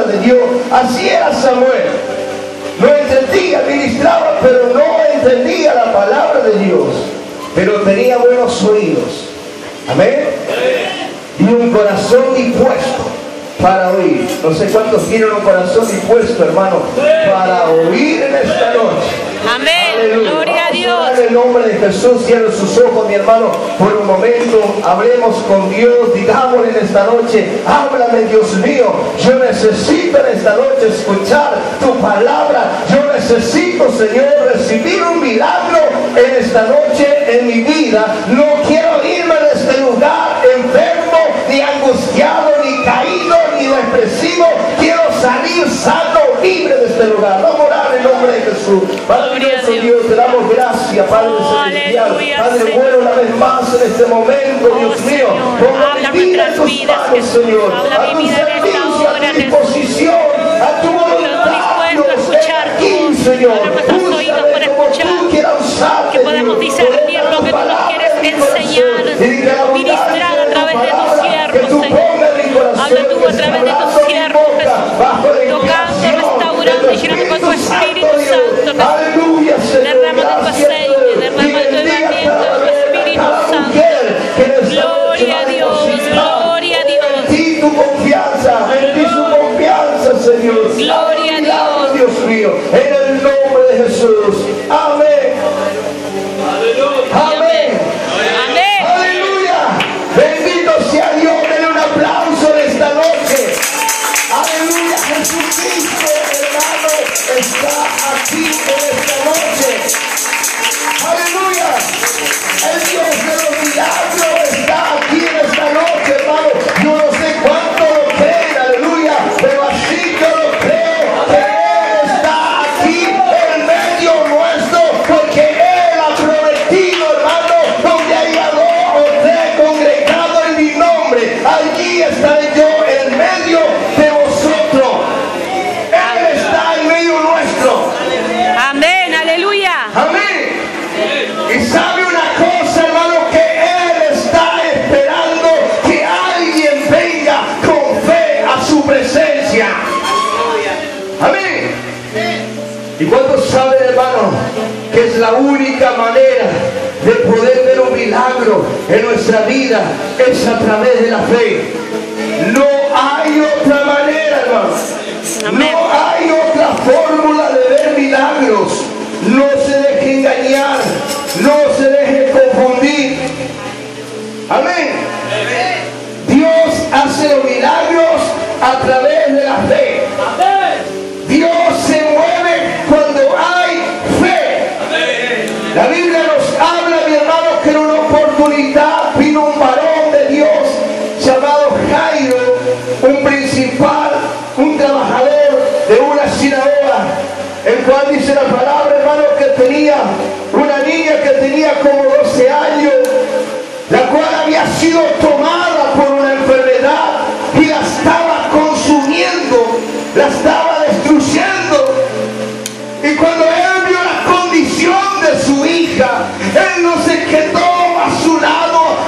palabra de Dios. Así era Samuel. No entendía, ministraba, pero no entendía la palabra de Dios. Pero tenía buenos oídos. Amén. Y un corazón dispuesto para oír. No sé cuántos tienen un corazón dispuesto, hermano, para oír en esta noche. Amén. Aleluya. El nombre de Jesús, cierre sus ojos, mi hermano, por un momento. Hablemos con Dios, digámosle en esta noche, háblame, Dios mío. Yo necesito en esta noche escuchar tu palabra. Yo necesito, Señor, recibir un milagro en esta noche en mi vida. No quiero irme de este lugar enfermo, ni angustiado, ni caído, ni depresivo. Quiero salir sano, libre de este lugar. Vamos a orar en nombre de Jesús. Padre nuestro Dios. Te damos gracias, Padre Oh, celestial. Padre bueno, una vez más en este momento, Oh, Dios mío. Habla mi vida en nuestras tus vidas, manos, Jesús. Señor. Habla a mi tu vida en esta servicio, a hora, tu disposición, a tu voluntad, Dios, aquí. Señor. Usarte, Que podamos discernir lo que tú nos quieres enseñar, ministrar a través de tu palabra siervo, que tú Señor. Habla tú a que través de tu hablando mi siervo, boca, Jesús. bajo la Tocando, inspiración restaurando de y llenando con tu Espíritu Dios. Santo, Jesús. Aleluya, Señor.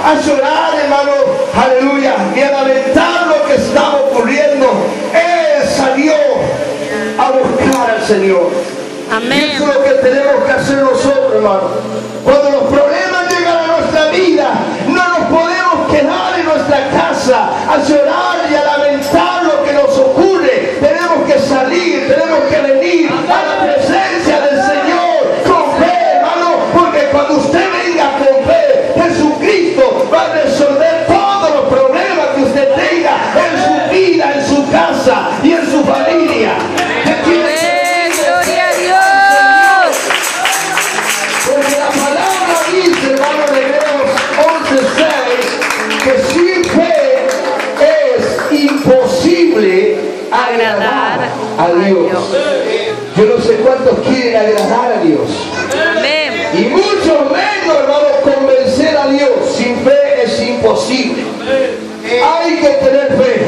A llorar, hermano, aleluya, Yo no sé cuántos quieren agradar a Dios. Y mucho menos, hermano, convencer a Dios. Sin fe es imposible. Hay que tener fe.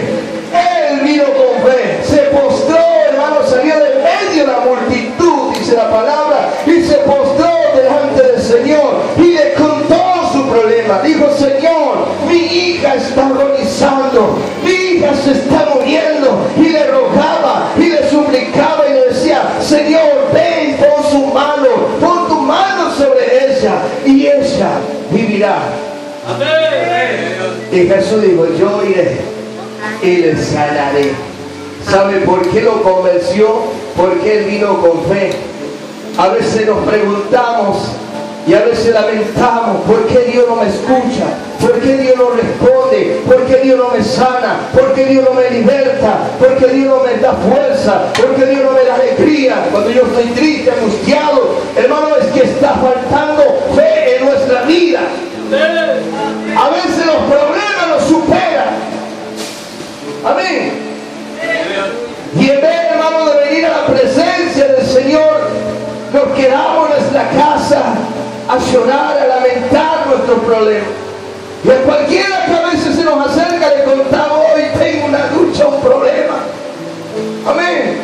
Él vino con fe. Se postró, hermano, salió de medio de la multitud, dice la palabra, y se postró delante del Señor y le contó su problema. Dijo, Señor, mi hija está agonizando, mi hija se está muriendo. Y le Y Jesús dijo, yo iré y le sanaré. ¿Sabe por qué lo convenció? Porque él vino con fe. A veces nos preguntamos y a veces lamentamos, ¿por qué Dios no me escucha? ¿Por qué Dios no responde? ¿Por qué Dios no me sana? ¿Por qué Dios no me liberta? ¿Por qué Dios no me da fuerza? ¿Por qué Dios no me da alegría? Cuando yo estoy triste, angustiado, hermano, quedamos en nuestra casa a llorar, a lamentar nuestros problemas. Y a cualquiera que a veces se nos acerca le contamos, hoy tengo una lucha, un problema. Amén.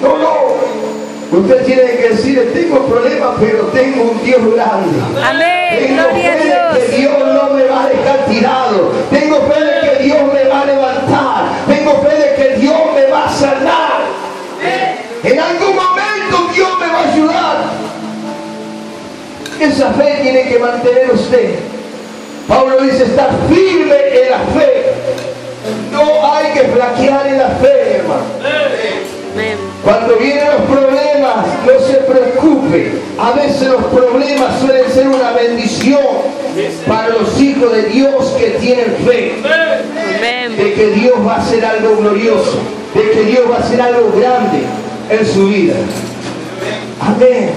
No, no. Usted tiene que decir, tengo problemas, pero tengo un Dios grande. Amén. Tengo Gloria a fe de que. Dios no me va a dejar tirado. Tengo fe de que Dios me va a levantar. Tengo fe de que Dios me va a sanar. En algún momento Dios me va a ayudar. Esa fe tiene que mantener usted. Pablo dice estar firme en la fe. No hay que flaquear en la fe, hermano. Cuando vienen los problemas, no se preocupe. A veces los problemas suelen ser una bendición para los hijos de Dios que tienen fe. De que Dios va a hacer algo glorioso. De que Dios va a hacer algo grande en su vida. Amén.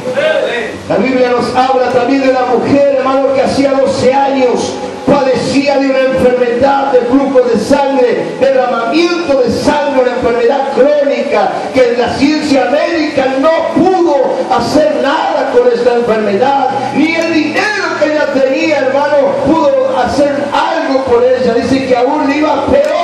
La Biblia nos habla también de una mujer, hermano, que hacía 12 años padecía de una enfermedad de flujo de sangre, derramamiento de sangre, una enfermedad crónica que la ciencia médica no pudo hacer nada con esta enfermedad, ni el dinero que ella tenía, hermano, pudo hacer algo por ella. Dice que aún le iba peor.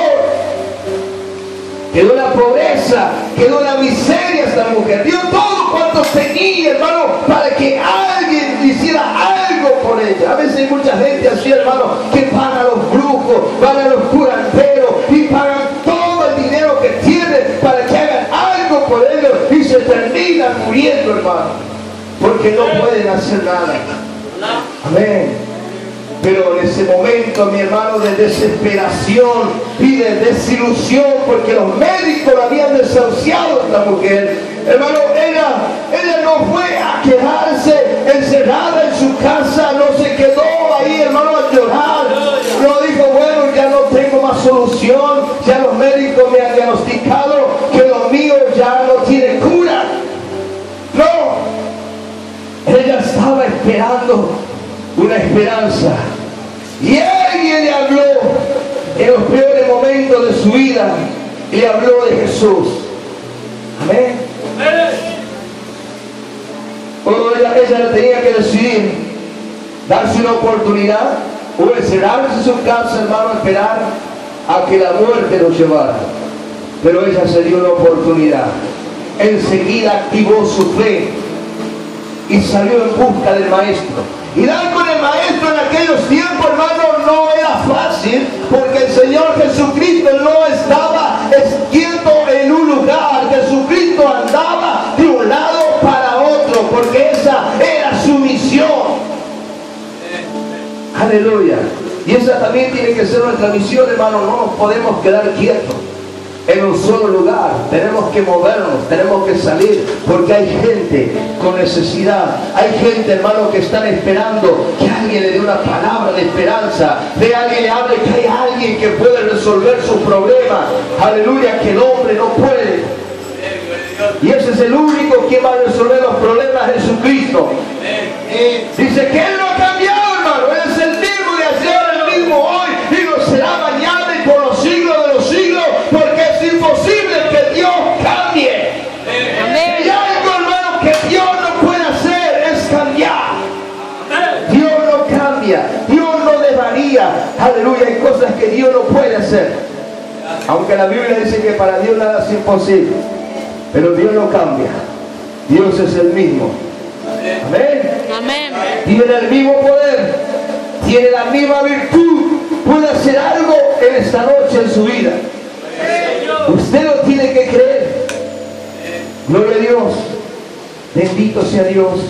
Quedó la pobreza, quedó la miseria esta mujer. Dio todo cuanto tenía, hermano, para que alguien hiciera algo por ella. A veces hay mucha gente así, hermano, que paga los brujos, van a los curanteros y pagan todo el dinero que tienen para que hagan algo por ellos y se terminan muriendo, hermano, porque no pueden hacer nada. Amén. Pero en ese momento, mi hermano, de desesperación y de desilusión, porque los médicos la habían desahuciado a esta mujer, hermano, ella, ella no fue a quedarse encerrada en su casa, no se quedó ahí, hermano, a llorar. No dijo, bueno, ya no tengo más solución, esperanza. Y alguien le habló en los peores momentos de su vida le habló de Jesús. Amén. O ella, ella tenía que decidir darse una oportunidad o encerrarse en su casa, hermano, esperar a que la muerte lo llevara. Pero ella se dio una oportunidad. Enseguida activó su fe y salió en busca del maestro. Dar con el maestro en aquellos tiempos, hermano, no era fácil, porque el Señor Jesucristo no estaba quieto en un lugar. Jesucristo andaba de un lado para otro, porque esa era su misión. Aleluya. Y esa también tiene que ser nuestra misión, hermano. No nos podemos quedar quietos en un solo lugar. Tenemos que movernos, tenemos que salir, porque hay gente con necesidad. Hay gente, hermano, que están esperando que alguien le dé una palabra de esperanza. De alguien le hable que hay alguien que puede resolver sus problemas. Aleluya, que el hombre no puede. Y ese es el único que va a resolver los problemas de Jesucristo. Dice que Él no ha Aleluya, hay cosas que Dios no puede hacer. Aunque la Biblia dice que para Dios nada es imposible. Pero Dios no cambia. Dios es el mismo. Amén. Amén. Tiene el mismo poder. Tiene la misma virtud. Puede hacer algo en esta noche en su vida. Usted lo tiene que creer. Gloria a Dios. Bendito sea Dios.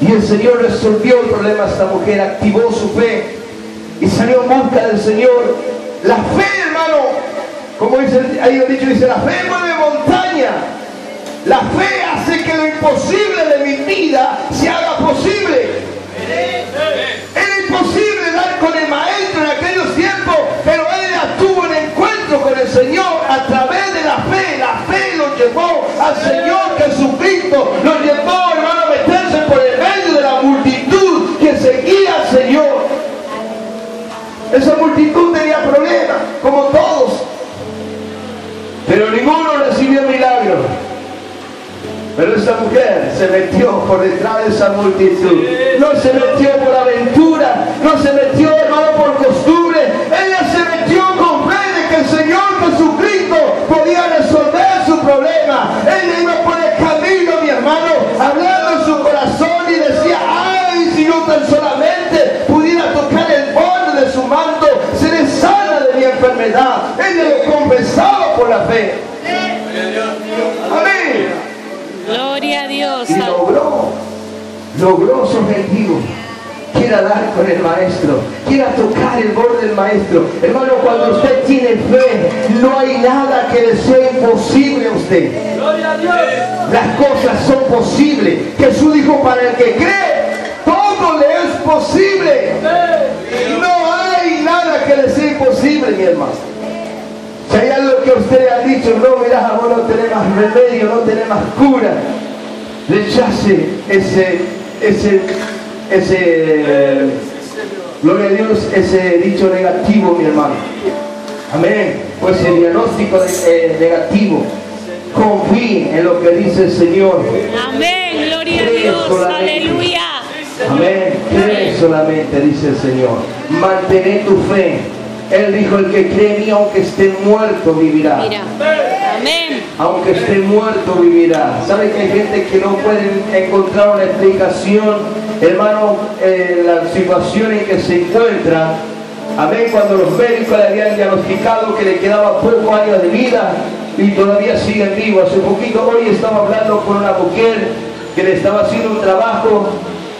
Y el Señor resolvió el problema a esta mujer, activó su fe y salió en busca del Señor. La fe, hermano, como dice, ahí dicho, dice, la fe mueve montaña. La fe hace que lo imposible de mi vida se haga posible. Era imposible dar con el maestro en aquellos tiempos, pero él tuvo un encuentro con el Señor a través de la fe. La fe lo llevó al Señor Jesucristo, lo llevó, Esa multitud tenía problemas, como todos, pero ninguno recibió milagro. Pero esa mujer se metió por detrás de esa multitud. No se metió por aventura, no se metió, Las cosas son posibles. Jesús dijo, para el que cree, todo le es posible. No hay nada que le sea imposible, mi hermano. Si hay algo que usted ha dicho, no, mira, vos no tenés más remedio, no tenés más cura, rechace ese, ese, ese, gloria a Dios, ese dicho negativo, mi hermano. Amén. Pues el diagnóstico eh, negativo. Confíe en lo que dice el Señor. Amén. Gloria a Dios. Aleluya. Amén. Cree solamente, dice el Señor. Mantén tu fe. Él dijo, el que cree en mí, aunque esté muerto, vivirá. Mira. Amén. Aunque esté muerto, vivirá. ¿Sabe que hay gente que no puede encontrar una explicación, hermano, en la situación en que se encuentra? Amén, cuando los médicos le habían diagnosticado que le quedaba pocos años de vida y todavía siguen vivos. Hace poquito hoy estaba hablando con una mujer que le estaba haciendo un trabajo.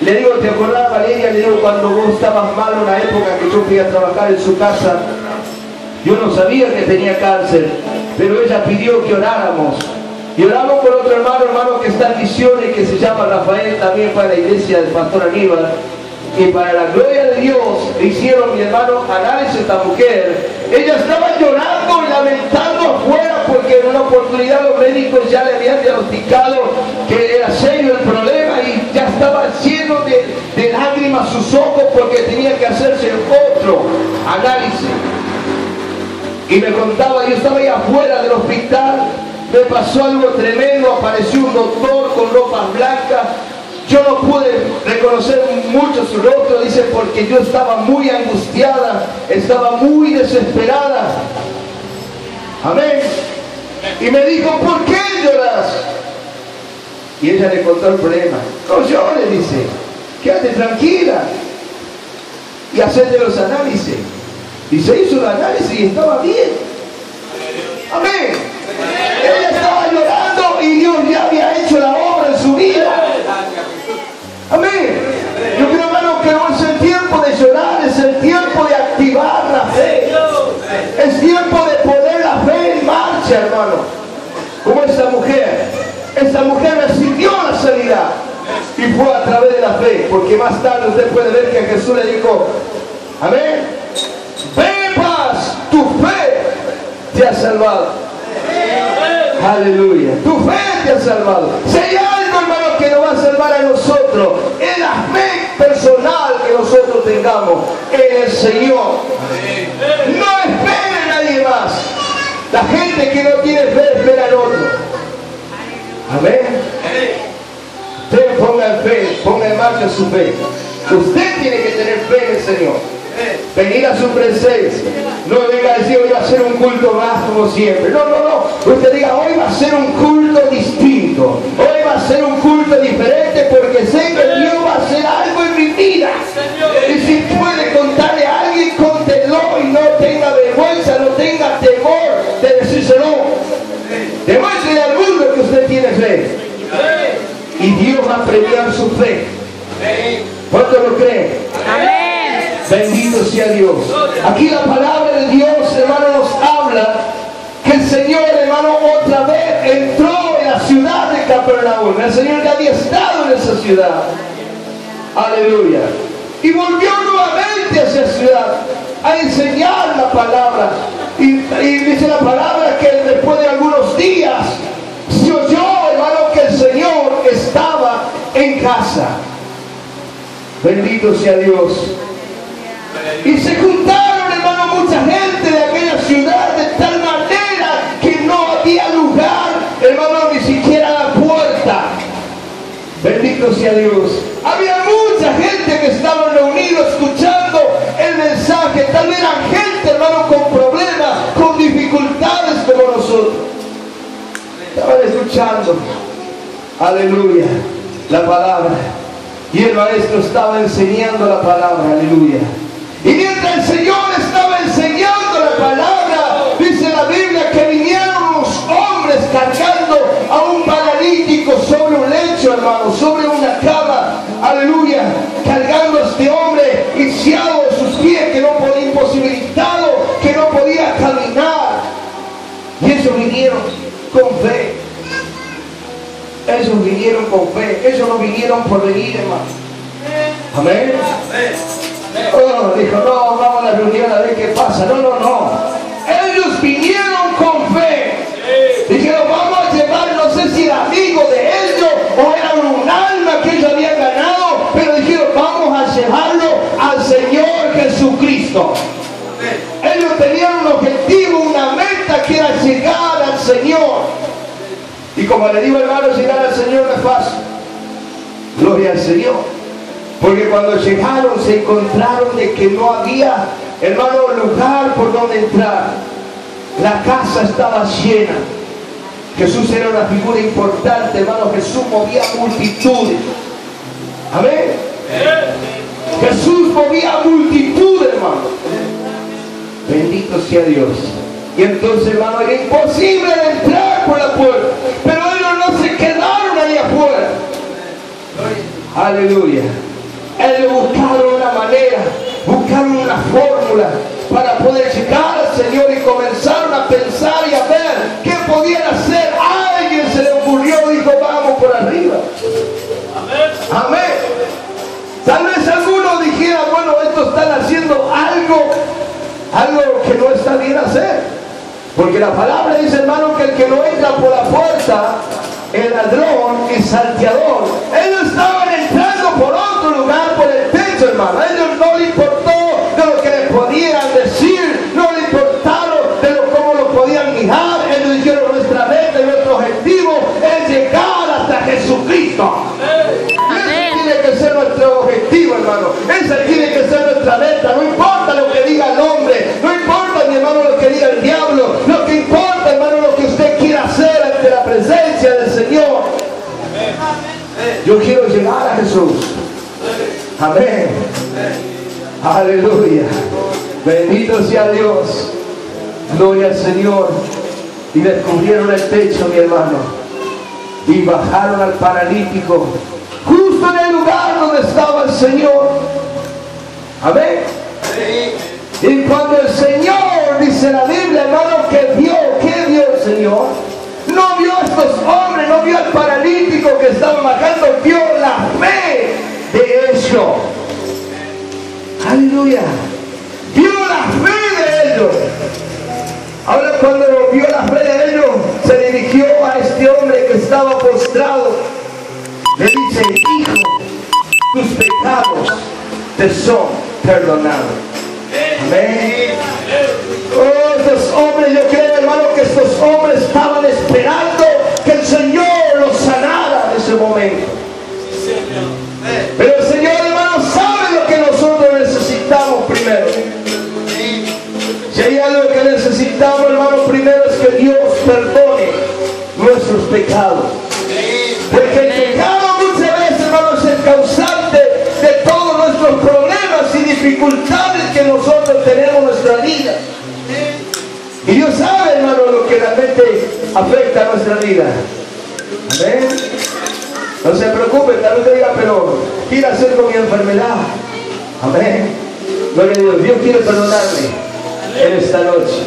Le digo, ¿te acordás Valeria? Le digo, cuando vos estabas mal una época que yo fui a trabajar en su casa, yo no sabía que tenía cáncer, pero ella pidió que oráramos. Y oramos por otro hermano, hermano que está en misiones, que se llama Rafael, también para la iglesia del pastor Aníbal. Y para la gloria de Dios, hicieron mi hermano análisis esta mujer. Ella estaba llorando lamentando porque en una oportunidad los médicos ya le habían diagnosticado que era serio el problema y ya estaba lleno de, lágrimas sus ojos porque tenía que hacerse otro análisis. Y me contaba, yo estaba ahí afuera del hospital, me pasó algo tremendo, apareció un doctor con ropas blancas. Yo no pude reconocer mucho su rostro, dice, porque yo estaba muy angustiada, estaba muy desesperada. Amén. Y me dijo, ¿por qué lloras? Y ella le contó el problema. No llores, dice, quédate tranquila y hacete los análisis. Y se hizo el análisis y estaba bien. Amén. Ella estaba llorando y Dios ya había hecho la obra en su vida. Amén. Hermano. Como esta mujer. Esta mujer recibió la sanidad. Y fue a través de la fe. Porque más tarde usted puede ver que Jesús le dijo, amén. Paz, tu fe te ha salvado. Aleluya. Tu fe te ha salvado. Si hay algo, hermano, que nos va a salvar a nosotros, es la fe personal que nosotros tengamos en el Señor. No espere nadie más. La gente que no tiene fe espera en otro. Amén. Usted ponga fe, ponga en marcha su fe. Usted tiene que tener fe en el Señor. Venir a su presencia. No venga a decir hoy va a ser un culto más como siempre. No, no, no. Usted diga hoy va a ser un culto distinto. Hoy va a ser un culto diferente porque sé que Dios va a hacer algo en mi vida. Y si puede su fe. ¿Cuántos lo creen? Amén. Bendito sea Dios. Aquí la palabra de Dios, hermano, nos habla que el Señor, hermano, otra vez entró en la ciudad de Capernaum. El Señor ya había estado en esa ciudad. Aleluya. Y volvió nuevamente a esa ciudad a enseñar la palabra. Y, y dice la palabra que Bendito sea Dios. Y se juntaron, hermano, mucha gente de aquella ciudad de tal manera que no había lugar, hermano, ni siquiera la puerta. Bendito sea Dios. Había mucha gente que estaba reunidos escuchando el mensaje. También eran gente, hermano, con problemas, con dificultades como nosotros. Estaban escuchando. Aleluya. La palabra. Y el maestro estaba enseñando la palabra. Aleluya. Y mientras el Señor estaba enseñando la palabra, dice la Biblia que vinieron los hombres cargando a un paralítico sobre un lecho, hermano, sobre una cama. Aleluya. Cargando a este hombre hinchado de sus pies, que no podía, imposibilitado, que no podía caminar. Y ellos vinieron con fe. Ellos vinieron con fe. Ellos no vinieron por venir, hermano. Amén. Oh, dijo, no, vamos a la reunión a ver qué pasa. No, no, no. Ellos vinieron con fe. Dijeron, vamos a llevar, no sé si era amigo de ellos o era un alma que ellos habían ganado, pero dijeron, vamos a llevarlo al Señor Jesucristo. Ellos tenían un objetivo, una meta que era llegar al Señor. Y como le digo hermano, llegar al Señor no es fácil. Gloria al Señor. Porque cuando llegaron se encontraron de que no había, hermano, lugar por donde entrar. La casa estaba llena. Jesús era una figura importante, hermano. Jesús movía multitudes. Amén. Jesús movía multitudes, hermano. Bendito sea Dios. Y entonces, hermano, era imposible entrar por la puerta. Pero ellos no se quedaron ahí afuera. Aleluya. Ellos buscaron una manera, buscaron una fórmula para poder llegar al Señor y comenzaron a pensar y a ver qué podían hacer. Alguien se le ocurrió, dijo, vamos por arriba. Amén. Tal vez algunos dijeran, bueno, estos están haciendo algo, algo que no está bien hacer. Porque la palabra dice, hermano, que el que no entra por la puerta, el ladrón y salteador. Ellos estaban entrando por otro lugar, por el techo, hermano. Dios. Gloria al Señor. Y descubrieron el techo, mi hermano. Y bajaron al paralítico. Justo en el lugar donde estaba el Señor. Amén. Y cuando el Señor, dice la Biblia, hermano, que vio, ¿qué vio el Señor? No vio a estos hombres, no vio al paralítico que estaba bajando, vio la fe de ellos. Aleluya. Cuando vio la fe de ellos, se dirigió a este hombre que estaba postrado. Le dice, hijo, tus pecados te son perdonados. Amén. Oh, estos hombres, yo creo, hermano, que estos hombres estaban esperando que Dios perdone nuestros pecados. Porque el pecado muchas veces, hermano, es el causante de todos nuestros problemas y dificultades que nosotros tenemos en nuestra vida. Y Dios sabe, hermano, lo que realmente afecta a nuestra vida. Amén. No se preocupe, tal vez diga, pero ¿qué ir a hacer con mi enfermedad? Amén. Gloria a Dios. Dios quiere perdonarle en esta noche.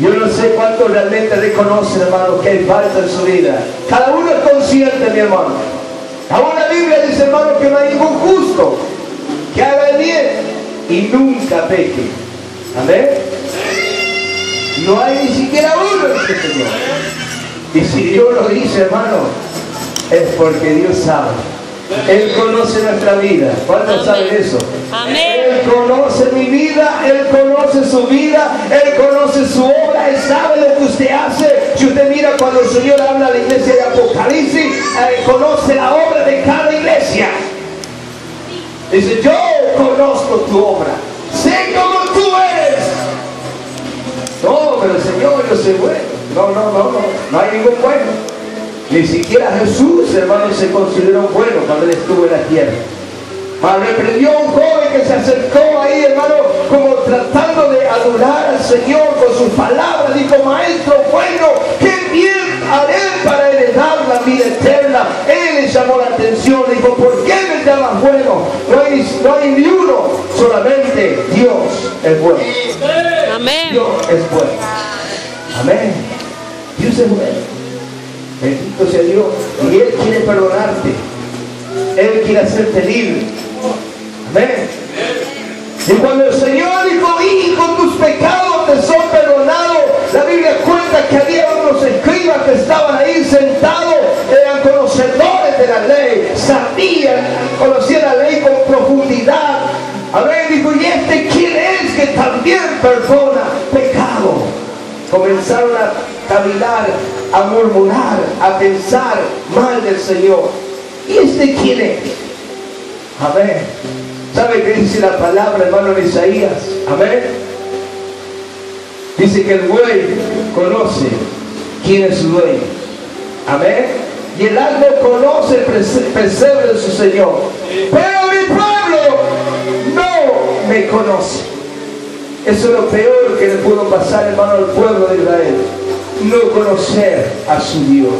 Yo no sé cuántos realmente reconocen, hermano, que hay falta en su vida. Cada uno es consciente, mi hermano. Aún la Biblia dice, hermano, que no hay ningún justo que haga el bien y nunca peque. Amén. No hay ni siquiera uno, dice el Señor. Y si Dios lo dice, hermano, es porque Dios sabe. Él conoce nuestra vida. ¿Cuántos saben eso? Amén. Él conoce mi vida, Él conoce su vida, Él conoce su obra, Él sabe lo que usted hace. Si usted mira cuando el Señor habla a la iglesia de Apocalipsis, Él conoce la obra de cada iglesia. Dice, yo conozco tu obra, sé cómo tú eres. No, pero Señor, yo soy bueno. No, no, no, no, no hay ningún bueno. Ni siquiera Jesús, hermano, se consideró bueno cuando él estuvo en la tierra. Ah, reprendió a un joven que se acercó ahí, hermano, como tratando de adorar al Señor con sus palabras. Dijo, maestro bueno, qué bien haré para heredar la vida eterna. Él le llamó la atención, dijo, ¿por qué me llamas bueno? No hay, no hay ni uno, solamente Dios es bueno. Amén. Dios es bueno. Amén. Dios es bueno. Bendito sea Dios. Y Él quiere perdonarte. Él quiere hacerte libre. Amén. Y cuando el Señor dijo, hijo, tus pecados te son perdonados, la Biblia cuenta que había unos escribas que estaban ahí sentados, eran conocedores de la ley, sabían, conocían la ley con profundidad. Amén. Dijo, ¿y este quién es que también perdona pecado? Comenzaron a cavilar, a murmurar, a pensar mal del Señor. ¿Y este quién es? Amén. ¿Sabe qué dice la palabra, hermano de Isaías? Amén. Dice que el buey conoce quién es su dueño. Amén. Y el asno conoce el pesebre de su Señor. Pero mi pueblo no me conoce. Eso es lo peor que le pudo pasar, hermano, al pueblo de Israel. No conocer a su Dios.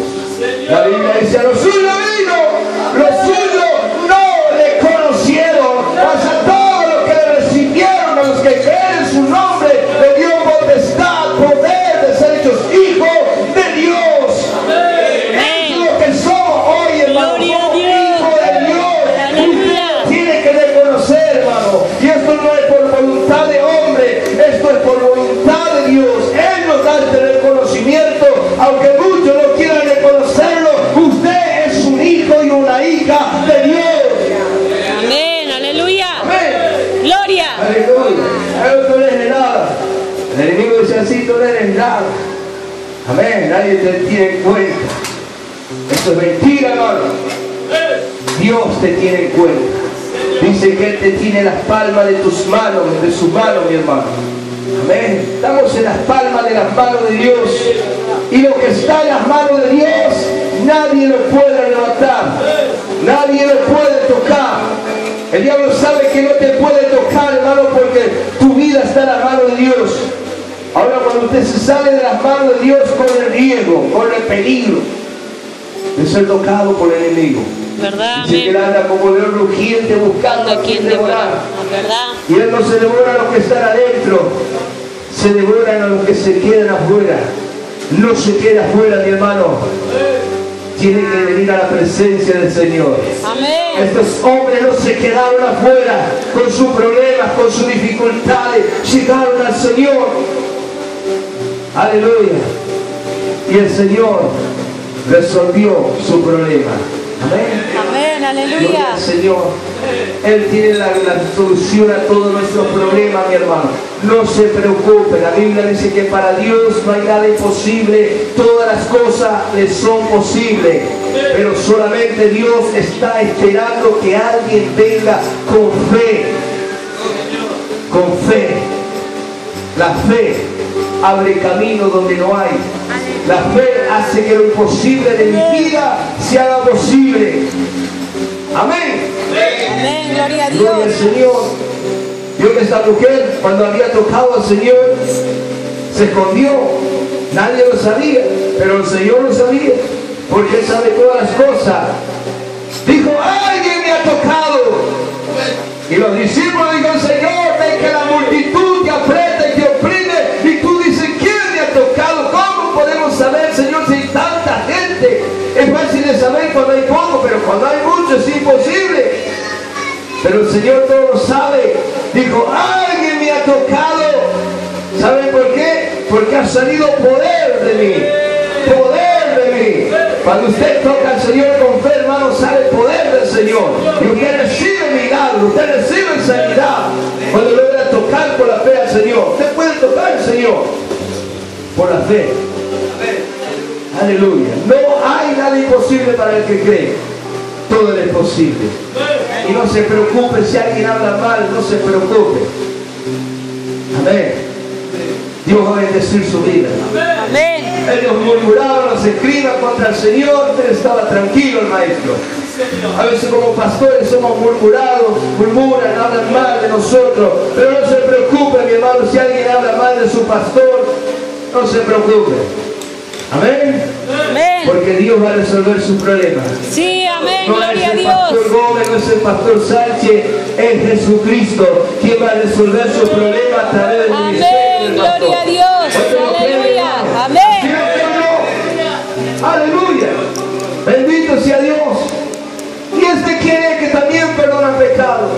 La Biblia dice, a los suyos Amén. Nadie te tiene en cuenta. Esto es mentira, hermano. Dios te tiene en cuenta. Dice que Él te tiene en las palmas de tus manos, de su mano, mi hermano. Amén. Estamos en las palmas de las manos de Dios. Y lo que está en las manos de Dios, nadie lo puede arrebatar. Nadie lo puede tocar. El diablo sabe que no te puede tocar, hermano, porque tu vida está en las manos de Dios. Ahora cuando usted se sale de las manos de Dios, corre riesgo, corre peligro de ser tocado por el enemigo. ¿Verdad? Dice que él anda como león rugiente buscando a quien devorar. ¿Verdad? Y él no se devora a los que están adentro, se devoran a los que se quedan afuera. No se queda afuera, mi hermano. Tiene que venir a la presencia del Señor. Amén. Estos hombres no se quedaron afuera con sus problemas, con sus dificultades. Llegaron al Señor. Aleluya. Y el Señor resolvió su problema. Amén. Amén. Aleluya. al Señor. Él tiene la, la solución a todos nuestros problemas, mi hermano. No se preocupe. La Biblia dice que para Dios no hay nada imposible. Todas las cosas le son posibles. Pero solamente Dios está esperando que alguien venga con fe. Con fe. La fe abre camino donde no hay. La fe hace que lo imposible de mi vida se haga posible. Amén. Amén. Gloria a Gloria al Dios. Señor. Que esta mujer, cuando había tocado al Señor, se escondió. Nadie lo sabía, pero el Señor lo sabía, porque Él sabe todas las cosas. Dijo, alguien me ha tocado. Y los discípulos dijeron, imposible. Pero el Señor todo lo sabe. Dijo, alguien me ha tocado. ¿Saben por qué? Porque ha salido poder de mí. Poder de mí. Cuando usted toca al Señor con fe, hermano, sale poder del Señor. Y usted recibe milagro, usted recibe sanidad. Cuando logra tocar por la fe al Señor. Usted puede tocar al Señor por la fe. Aleluya. No hay nada imposible para el que cree. Todo es posible. Y no se preocupe si alguien habla mal, no se preocupe. Amén. Dios va a bendecir su vida. Amén. Ellos murmuraban los escribas contra el Señor, pero estaba tranquilo el maestro. A veces como pastores somos murmurados, murmuran, hablan mal de nosotros, pero no se preocupe mi hermano, si alguien habla mal de su pastor, no se preocupe. Amén. Amén. Porque Dios va a resolver sus problemas. Sí, amén. No es Gloria a el pastor Dios. Gómez, no es el pastor Sánchez, es Jesucristo quien va a resolver su problema a través del ministerio Amén. del pastor. Gloria a Dios. ¿Cuántos lo creen, Aleluya. Amén. ¿Sí o no? Aleluya. Bendito sea Dios. Y este quiere que también perdonan pecados.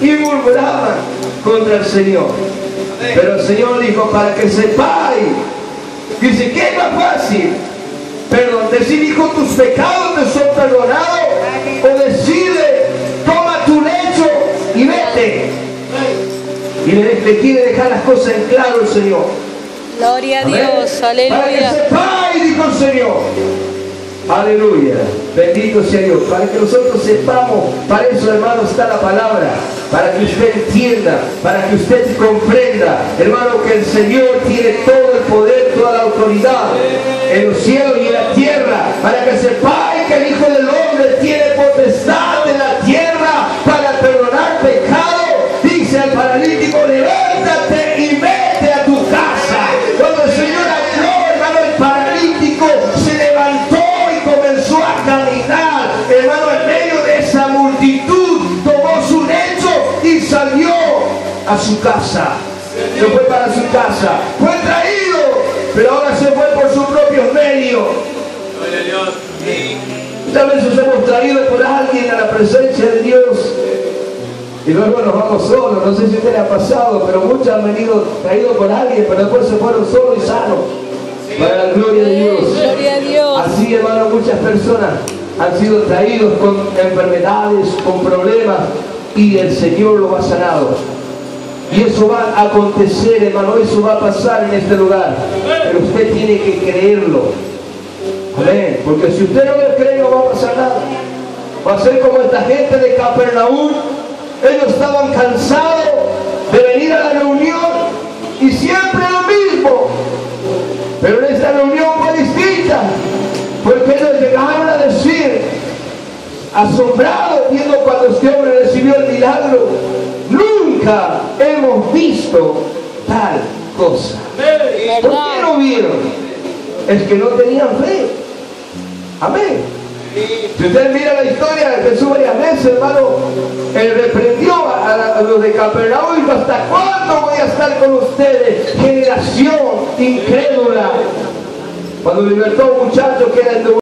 Y murmuraban contra el Señor. Pero el Señor dijo, para que sepáis. Dice, ¿qué es más fácil? Perdón, decir, hijo, tus pecados te son perdonados. O decide, toma tu lecho y vete. Y le, le quiere dejar las cosas en claro el Señor. Gloria a. Dios. Para que Aleluya. sepáis, dijo el Señor. Aleluya. Bendito sea Dios. Para que nosotros sepamos, para eso hermano está la palabra. Para que usted entienda, para que usted comprenda, hermano, que el Señor tiene todo el poder, toda la autoridad en los cielos Hijo del Hombre tiene potestad en la tierra para perdonar pecado. Dice al paralítico, levántate y vete a tu casa. Cuando el Señor habló, hermano, el paralítico se levantó y comenzó a caminar. Hermano, en medio de esa multitud, tomó su lecho y salió a su casa. Se fue para su casa. Fue traído, pero ahora se fue por sus propios medios. Muchas veces hemos traído por alguien a la presencia de Dios y luego nos vamos solos. No sé si usted le ha pasado, pero muchos han venido traídos por alguien, pero después se fueron solos y sanos. Para la gloria de Dios. Gloria a Dios. Así, hermano, muchas personas han sido traídos con enfermedades, con problemas, y el Señor lo ha sanado. Y eso va a acontecer, hermano, eso va a pasar en este lugar. Pero usted tiene que creerlo. Amén. Porque si usted no lo cree, no va a pasar nada. Va a ser como esta gente de Capernaum. Ellos estaban cansados de venir a la reunión y siempre lo mismo. Pero en esta reunión fue distinta. Porque ellos llegaron a decir, asombrados viendo cuando este hombre recibió el milagro, nunca hemos visto tal cosa. ¿Por qué no vieron? Es que no tenían fe. Amén. Si usted mira la historia de Jesús varias veces, hermano, él reprendió a, los de Capernaum y ¿hasta cuándo voy a estar con ustedes? Generación incrédula. Cuando libertó a un muchacho que era endemoniado,